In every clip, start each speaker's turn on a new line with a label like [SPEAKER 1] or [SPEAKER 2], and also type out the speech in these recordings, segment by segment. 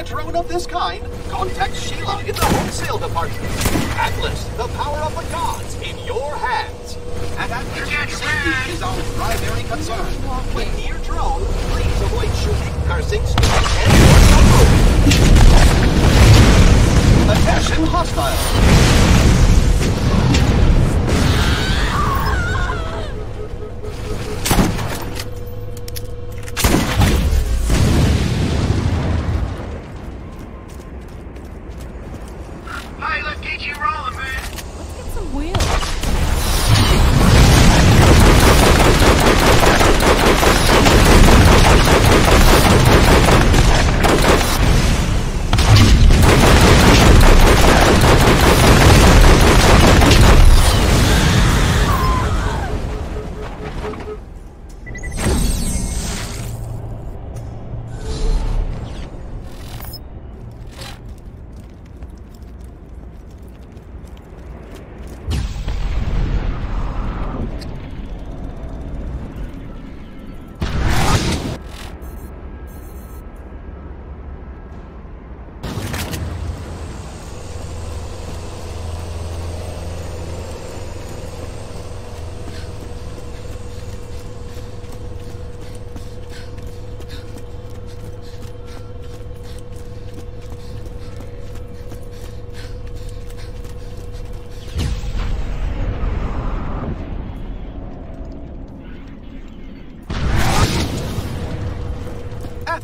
[SPEAKER 1] a drone of this kind, contact Sheila in the wholesale department. Atlas, the power of the gods in your hands. And Atlas, safety is our primary concern. When near drone, please avoid shooting, cursing, and or. Attention hostile.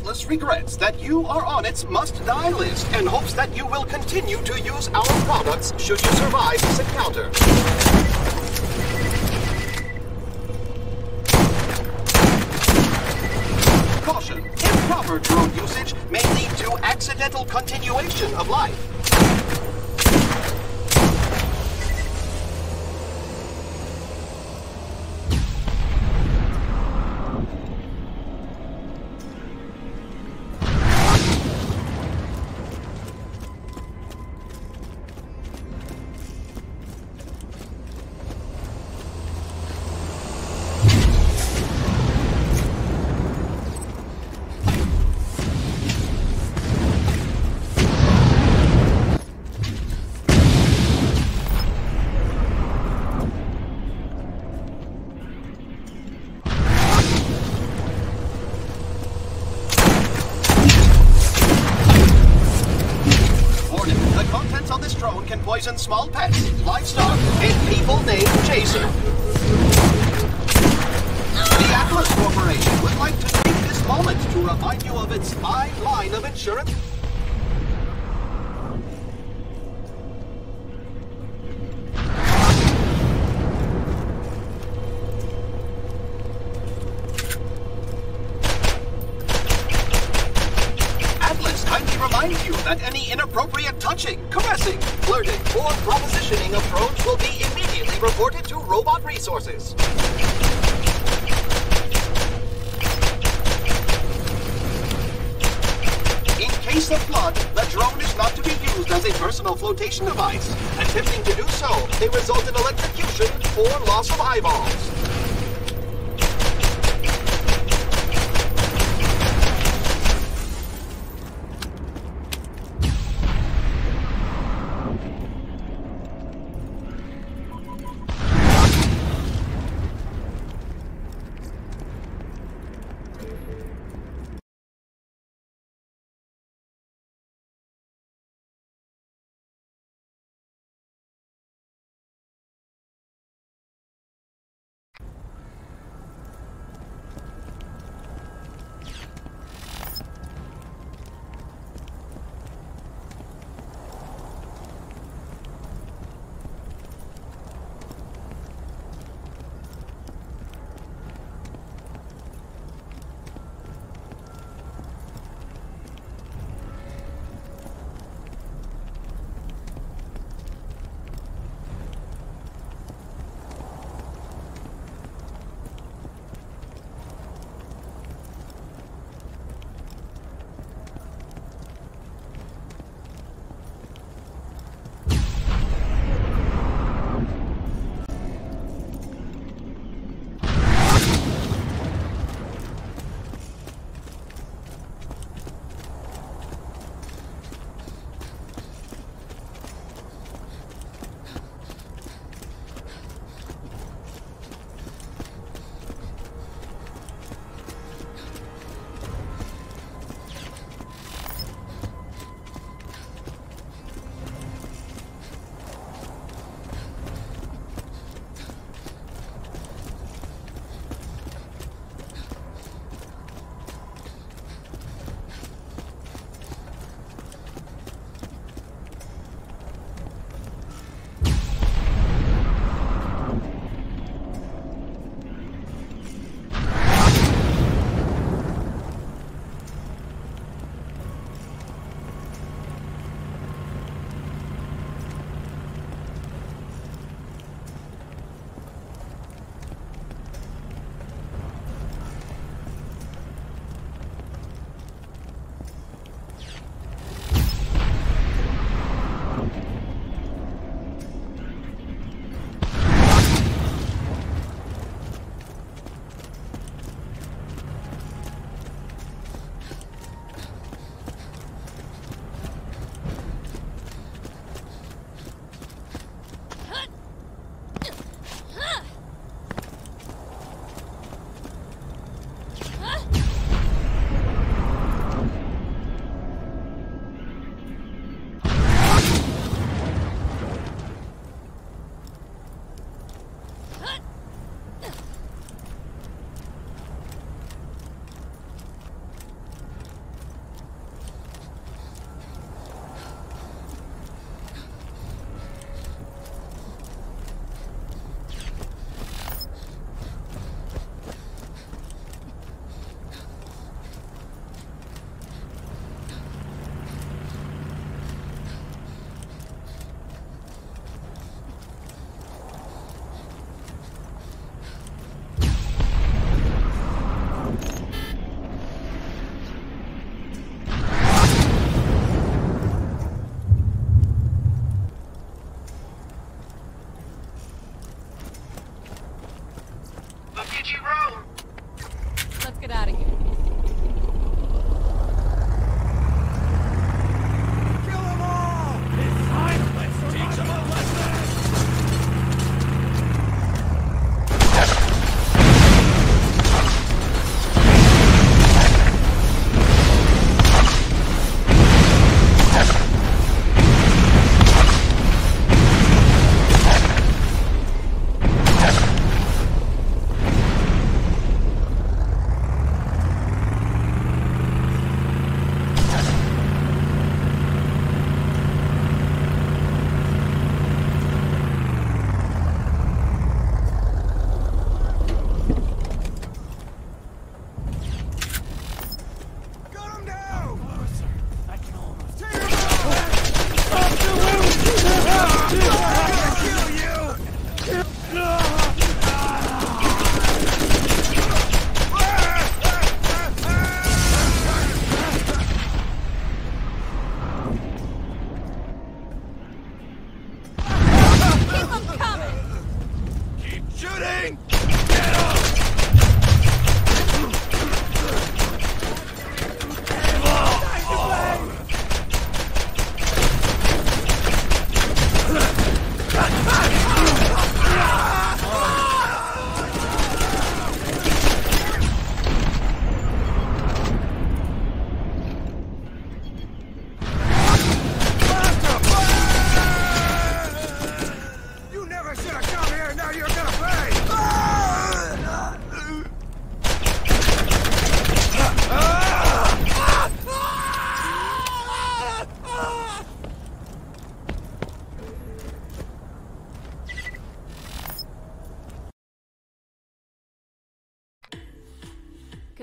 [SPEAKER 1] Atlas regrets that you are on its must-die list and hopes that you will continue to use our products should you survive this encounter. Caution, improper drone usage may lead to accidental continuation of life. Remind you of its fine line of insurance. Atlas kindly reminds you that any inappropriate touching, caressing, flirting, or propositioning of drones will be immediately reported to Robot Resources. Personal flotation device. Attempting to do so they result in electrocution or loss of eyeballs.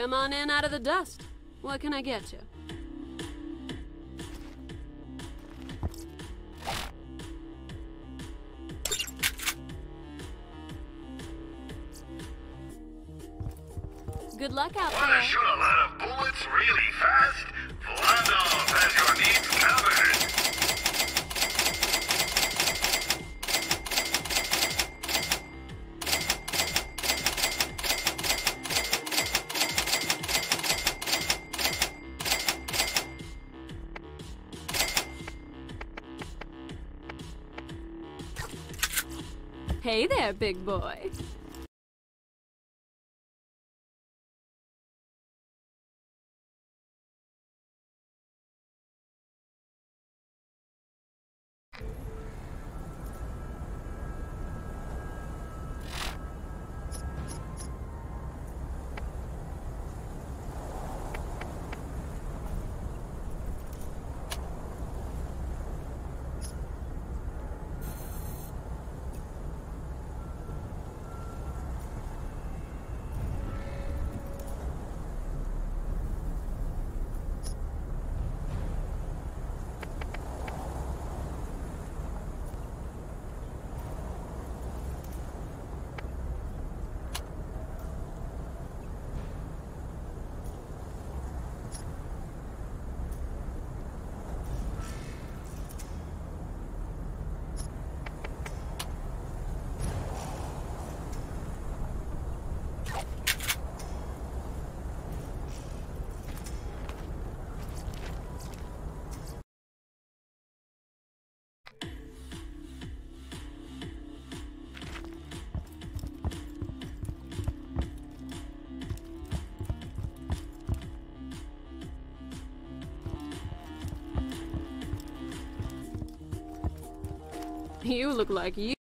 [SPEAKER 2] Come
[SPEAKER 3] on in out of the dust. What can I get you? big boy. You look like you.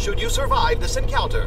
[SPEAKER 4] should you survive this encounter.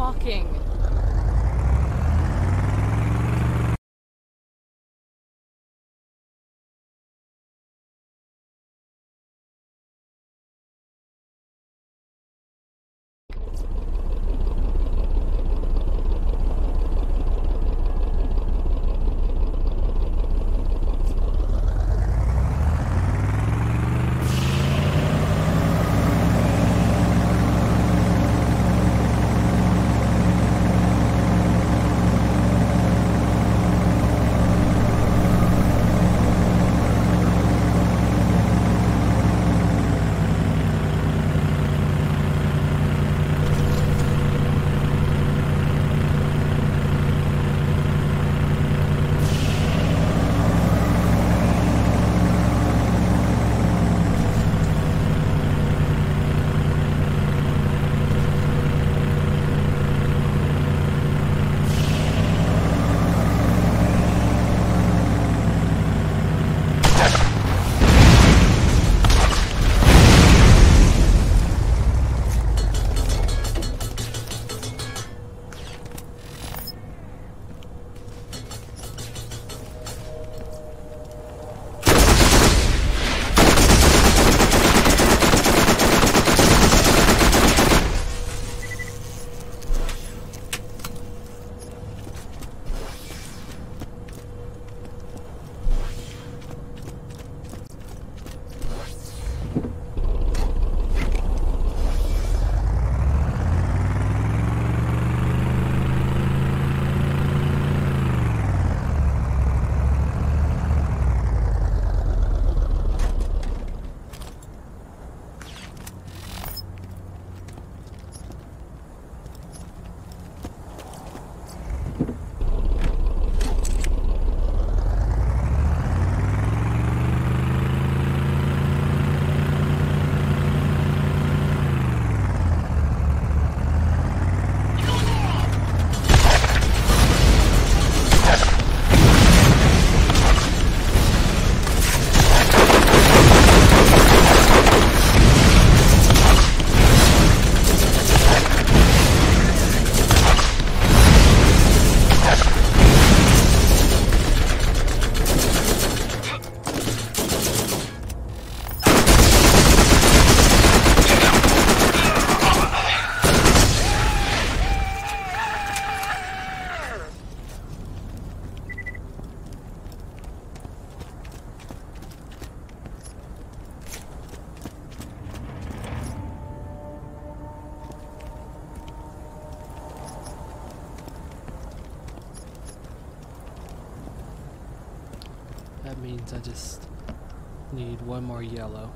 [SPEAKER 5] Walking.
[SPEAKER 6] I just need one more yellow.